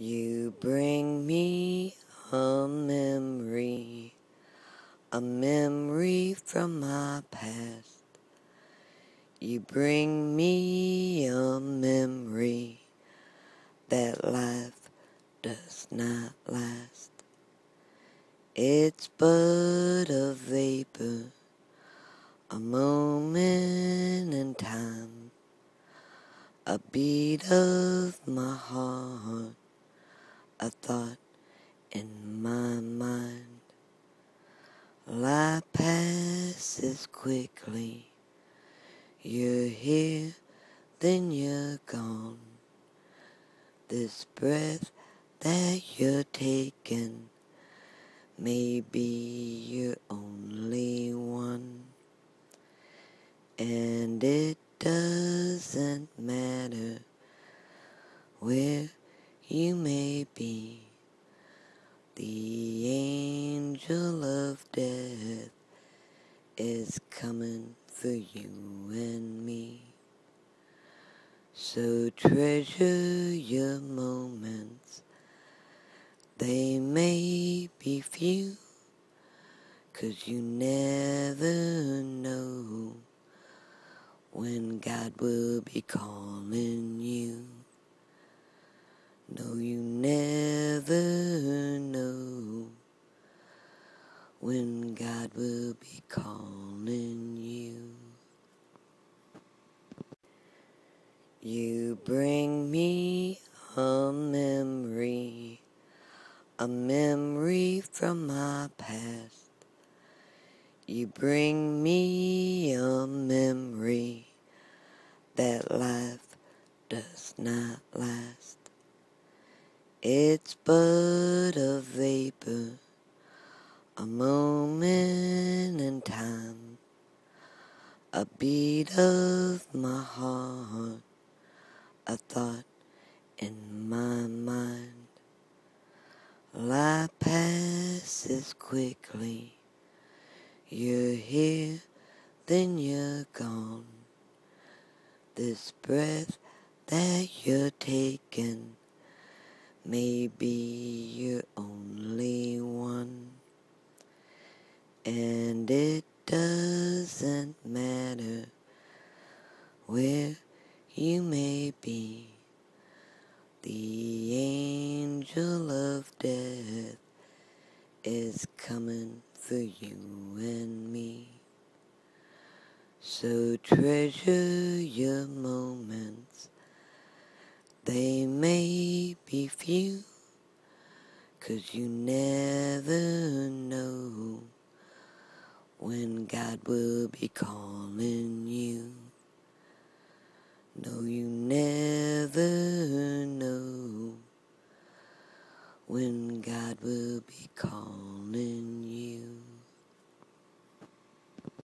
You bring me a memory, a memory from my past. You bring me a memory that life does not last. It's but a vapor, a moment in time, a beat of my heart a thought in my mind. Life passes quickly. You're here, then you're gone. This breath that you're taking may be your only one. And it doesn't matter where you may be the angel of death is coming for you and me. So treasure your moments. They may be few, cause you never know when God will be calling you. When God will be calling you. You bring me a memory, a memory from my past. You bring me a memory that life does not last. It's but a vapor, a moment in time, a beat of my heart, a thought in my mind. Life passes quickly, you're here, then you're gone. This breath that you're taking maybe you're only one. And it doesn't matter where you may be. The angel of death is coming for you and me. So treasure your moments they may be few, cause you never God will be calling you. No, you never know when God will be calling you.